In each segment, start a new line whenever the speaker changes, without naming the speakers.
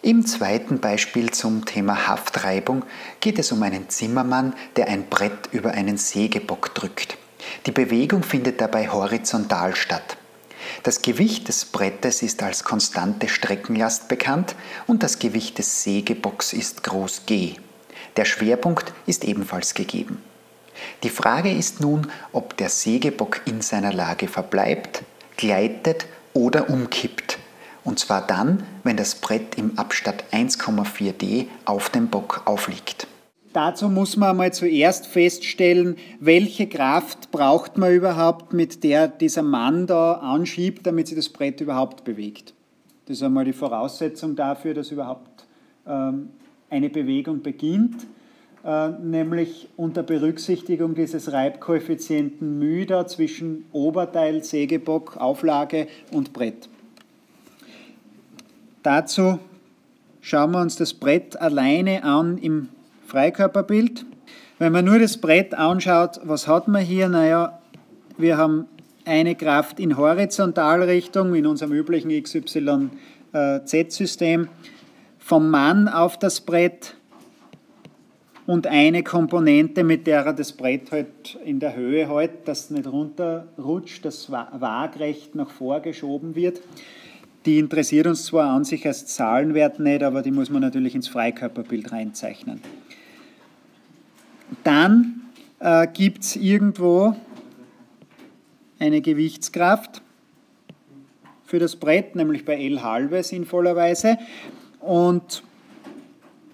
Im zweiten Beispiel zum Thema Haftreibung geht es um einen Zimmermann, der ein Brett über einen Sägebock drückt. Die Bewegung findet dabei horizontal statt. Das Gewicht des Brettes ist als konstante Streckenlast bekannt und das Gewicht des Sägebocks ist groß G. Der Schwerpunkt ist ebenfalls gegeben. Die Frage ist nun, ob der Sägebock in seiner Lage verbleibt, gleitet oder umkippt und zwar dann, wenn das Brett im Abstand 1,4D auf dem Bock aufliegt.
Dazu muss man einmal zuerst feststellen, welche Kraft braucht man überhaupt, mit der dieser Mann da anschiebt, damit sich das Brett überhaupt bewegt. Das ist einmal die Voraussetzung dafür, dass überhaupt ähm, eine Bewegung beginnt, äh, nämlich unter Berücksichtigung dieses Reibkoeffizienten da zwischen Oberteil, Sägebock, Auflage und Brett. Dazu schauen wir uns das Brett alleine an im Freikörperbild. Wenn man nur das Brett anschaut, was hat man hier? Naja, wir haben eine Kraft in Horizontalrichtung, in unserem üblichen XYZ-System, vom Mann auf das Brett und eine Komponente, mit der er das Brett halt in der Höhe hält, dass es nicht runterrutscht, dass waagrecht nach vorgeschoben wird. Die interessiert uns zwar an sich als Zahlenwert nicht, aber die muss man natürlich ins Freikörperbild reinzeichnen. Dann äh, gibt es irgendwo eine Gewichtskraft für das Brett, nämlich bei L halbe sinnvollerweise. Und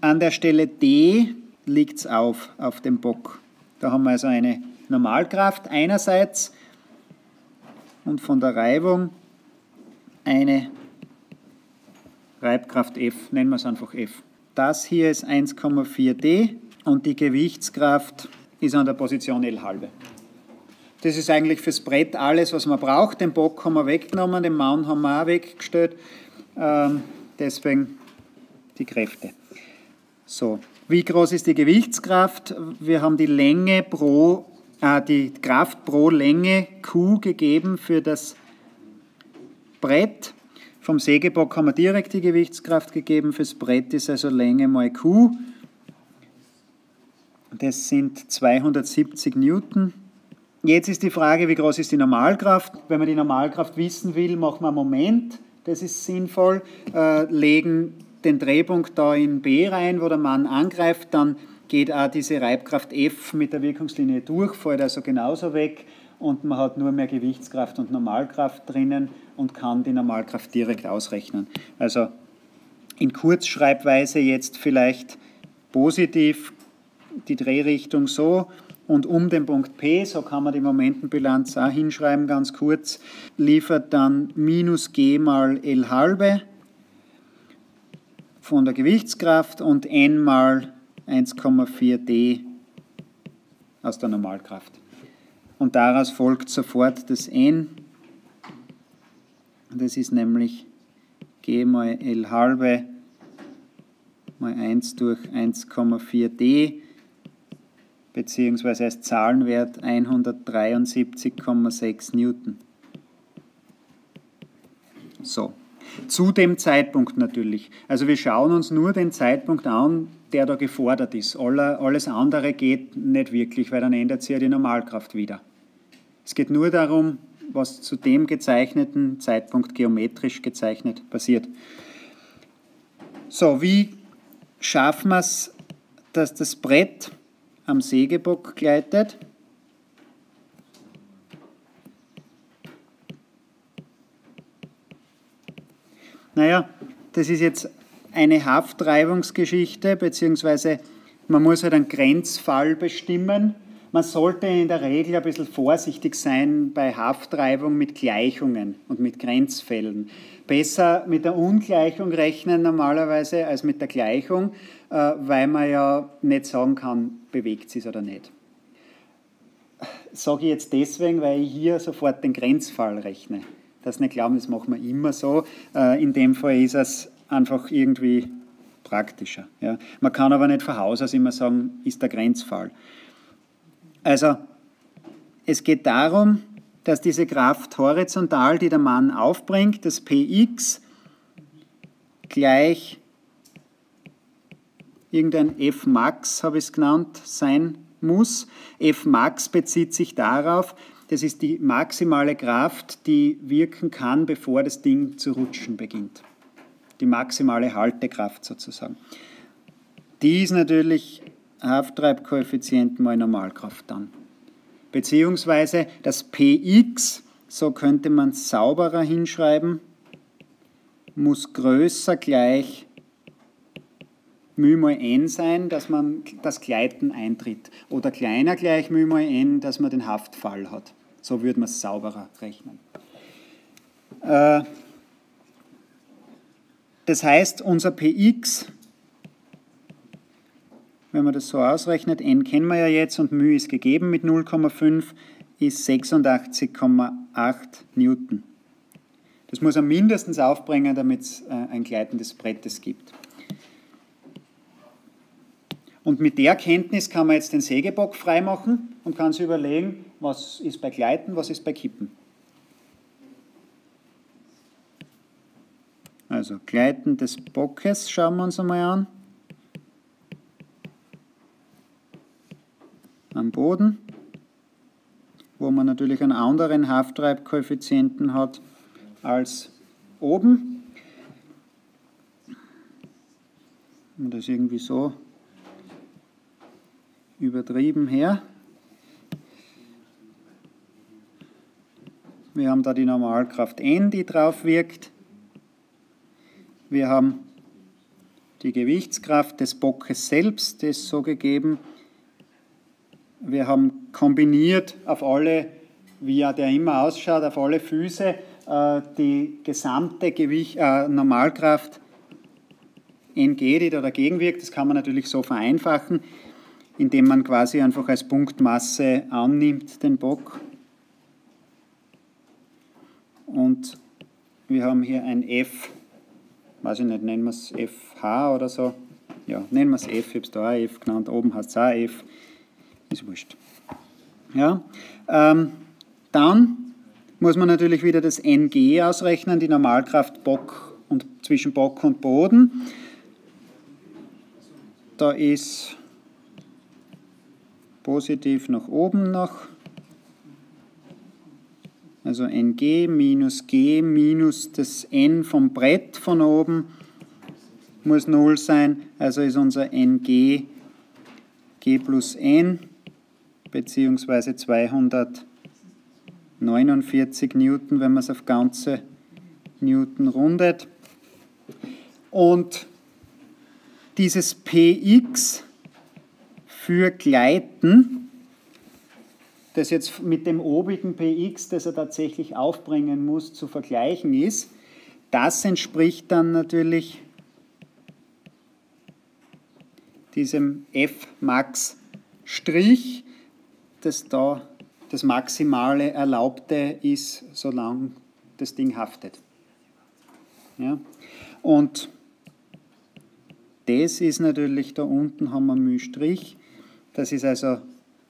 an der Stelle D liegt es auf, auf dem Bock. Da haben wir also eine Normalkraft einerseits und von der Reibung eine Reibkraft F, nennen wir es einfach F. Das hier ist 1,4D und die Gewichtskraft ist an der Position L halbe. Das ist eigentlich fürs Brett alles, was man braucht. Den Bock haben wir weggenommen, den Maun haben wir auch weggestellt. Ähm, deswegen die Kräfte. So, wie groß ist die Gewichtskraft? Wir haben die Länge pro, äh, die Kraft pro Länge Q gegeben für das Brett. Vom Sägebock haben wir direkt die Gewichtskraft gegeben, fürs Brett ist also Länge mal Q. Das sind 270 Newton. Jetzt ist die Frage, wie groß ist die Normalkraft? Wenn man die Normalkraft wissen will, machen wir einen Moment, das ist sinnvoll, äh, legen den Drehpunkt da in B rein, wo der Mann angreift, dann geht auch diese Reibkraft F mit der Wirkungslinie durch, fällt also genauso weg und man hat nur mehr Gewichtskraft und Normalkraft drinnen und kann die Normalkraft direkt ausrechnen. Also in Kurzschreibweise jetzt vielleicht positiv die Drehrichtung so und um den Punkt P, so kann man die Momentenbilanz auch hinschreiben, ganz kurz, liefert dann minus g mal L halbe von der Gewichtskraft und n mal 1,4 d aus der Normalkraft. Und daraus folgt sofort das n. Das ist nämlich g mal L halbe mal 1 durch 1,4d beziehungsweise als Zahlenwert 173,6 Newton. So, zu dem Zeitpunkt natürlich. Also wir schauen uns nur den Zeitpunkt an, der da gefordert ist. Alles andere geht nicht wirklich, weil dann ändert sich ja die Normalkraft wieder. Es geht nur darum, was zu dem gezeichneten Zeitpunkt geometrisch gezeichnet passiert. So, wie schaffen wir es, dass das Brett am Sägebock gleitet? Naja, das ist jetzt eine Haftreibungsgeschichte, beziehungsweise man muss halt einen Grenzfall bestimmen. Man sollte in der Regel ein bisschen vorsichtig sein bei Haftreibung mit Gleichungen und mit Grenzfällen. Besser mit der Ungleichung rechnen normalerweise als mit der Gleichung, äh, weil man ja nicht sagen kann, bewegt sie es oder nicht. Sage ich jetzt deswegen, weil ich hier sofort den Grenzfall rechne das nicht glauben, das machen wir immer so. Äh, in dem Fall ist es einfach irgendwie praktischer. Man kann aber nicht von Haus aus immer sagen, ist der Grenzfall. Also es geht darum, dass diese Kraft horizontal, die der Mann aufbringt, das Px gleich irgendein Fmax, habe ich es genannt, sein muss. Fmax bezieht sich darauf, das ist die maximale Kraft, die wirken kann, bevor das Ding zu rutschen beginnt. Die maximale Haltekraft sozusagen. Die ist natürlich Hafttreibkoeffizient mal Normalkraft dann. Beziehungsweise das Px, so könnte man sauberer hinschreiben, muss größer gleich μ mal n sein, dass man das Gleiten eintritt. Oder kleiner gleich μ mal n, dass man den Haftfall hat. So würde man es sauberer rechnen. Äh, das heißt, unser Px, wenn man das so ausrechnet, n kennen wir ja jetzt und μ ist gegeben mit 0,5, ist 86,8 Newton. Das muss er mindestens aufbringen, damit es äh, ein Gleiten des Brettes gibt. Und mit der Kenntnis kann man jetzt den Sägebock freimachen und kann sich überlegen, was ist bei Gleiten, was ist bei Kippen. Also Gleiten des Bockes schauen wir uns einmal an. Am Boden, wo man natürlich einen anderen Hafttreibkoeffizienten hat als oben. Und das irgendwie so übertrieben her. Wir haben da die Normalkraft N, die drauf wirkt. Wir haben die Gewichtskraft des Bockes selbst, das ist so gegeben. Wir haben kombiniert auf alle, wie ja der immer ausschaut, auf alle Füße äh, die gesamte Gewicht, äh, Normalkraft NG, die da dagegen wirkt. Das kann man natürlich so vereinfachen indem man quasi einfach als Punktmasse annimmt den Bock. Und wir haben hier ein F, weiß ich nicht, nennen wir es FH oder so. Ja, nennen wir es F, ich habe es da auch F genannt, oben hat es auch F, ist wurscht. Ja, ähm, dann muss man natürlich wieder das NG ausrechnen, die Normalkraft Bock und, zwischen Bock und Boden. Da ist positiv nach oben noch. Also NG minus G minus das N vom Brett von oben muss 0 sein. Also ist unser NG G plus N beziehungsweise 249 Newton, wenn man es auf ganze Newton rundet. Und dieses Px für Gleiten, das jetzt mit dem obigen Px, das er tatsächlich aufbringen muss, zu vergleichen ist, das entspricht dann natürlich diesem Fmax Strich, das da das maximale Erlaubte ist, solange das Ding haftet. Ja? Und das ist natürlich, da unten haben wir μ', das ist also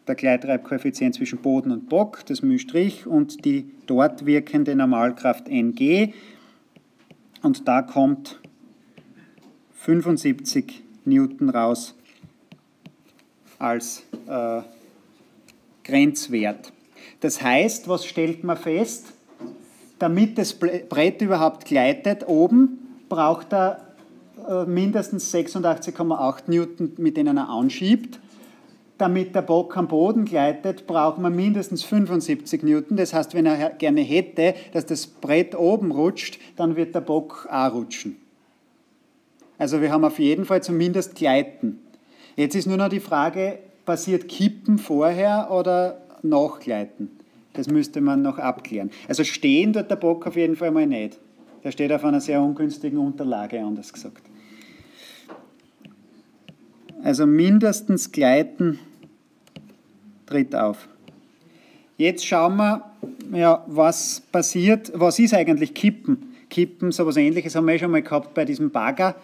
der Gleittreibkoeffizient zwischen Boden und Bock, das μ' und die dort wirkende Normalkraft Ng. Und da kommt 75 Newton raus als äh, Grenzwert. Das heißt, was stellt man fest? Damit das Brett überhaupt gleitet oben, braucht er äh, mindestens 86,8 Newton, mit denen er anschiebt damit der Bock am Boden gleitet, braucht man mindestens 75 Newton. Das heißt, wenn er gerne hätte, dass das Brett oben rutscht, dann wird der Bock auch rutschen. Also wir haben auf jeden Fall zumindest Gleiten. Jetzt ist nur noch die Frage, passiert Kippen vorher oder nach Gleiten? Das müsste man noch abklären. Also stehen tut der Bock auf jeden Fall mal nicht. Der steht auf einer sehr ungünstigen Unterlage, anders gesagt. Also mindestens Gleiten tritt auf. Jetzt schauen wir, ja, was passiert, was ist eigentlich Kippen? Kippen, so etwas ähnliches haben wir schon mal gehabt bei diesem Bagger,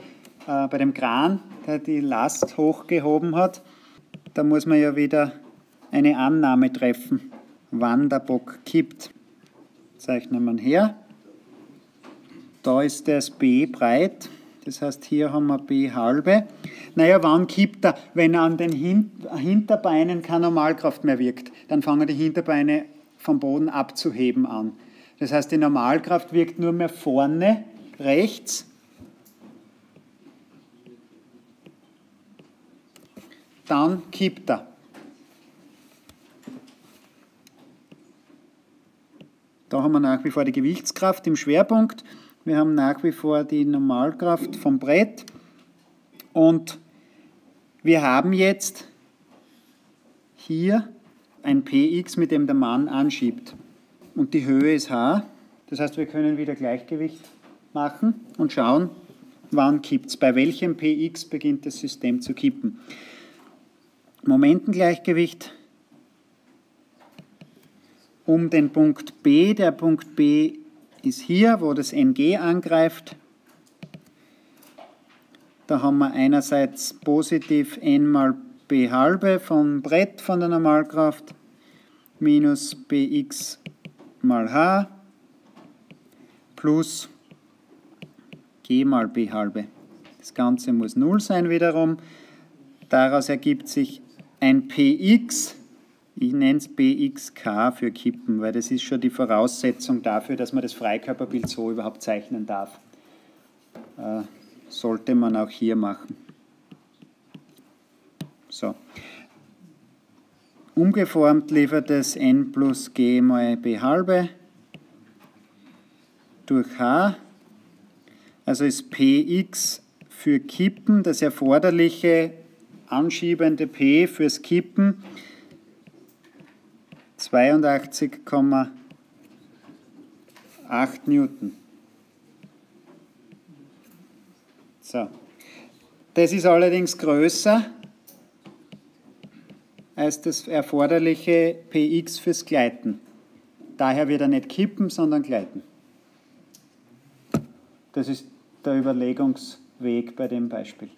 äh, bei dem Kran, der die Last hochgehoben hat. Da muss man ja wieder eine Annahme treffen, wann der Bock kippt. Zeichnen wir her. Da ist das B breit, Das heißt, hier haben wir b halbe. Naja, wann kippt er? Wenn an den Hinterbeinen keine Normalkraft mehr wirkt. Dann fangen die Hinterbeine vom Boden abzuheben an. Das heißt, die Normalkraft wirkt nur mehr vorne, rechts. Dann kippt er. Da haben wir nach wie vor die Gewichtskraft im Schwerpunkt. Wir haben nach wie vor die Normalkraft vom Brett. Und wir haben jetzt hier ein Px, mit dem der Mann anschiebt. Und die Höhe ist h. Das heißt, wir können wieder Gleichgewicht machen und schauen, wann kippt es. Bei welchem Px beginnt das System zu kippen. Momentengleichgewicht um den Punkt B. Der Punkt B ist hier, wo das NG angreift. Da haben wir einerseits positiv n mal b halbe vom Brett von der Normalkraft minus bx mal h plus g mal b halbe. Das Ganze muss 0 sein wiederum. Daraus ergibt sich ein px ich nenne es BXK für Kippen, weil das ist schon die Voraussetzung dafür, dass man das Freikörperbild so überhaupt zeichnen darf. Äh, sollte man auch hier machen. So. Umgeformt liefert es n plus g mal b halbe durch h. Also ist px für Kippen das erforderliche anschiebende p fürs Kippen 82,8 Newton. So. Das ist allerdings größer als das erforderliche Px fürs Gleiten. Daher wird er nicht kippen, sondern gleiten. Das ist der Überlegungsweg bei dem Beispiel.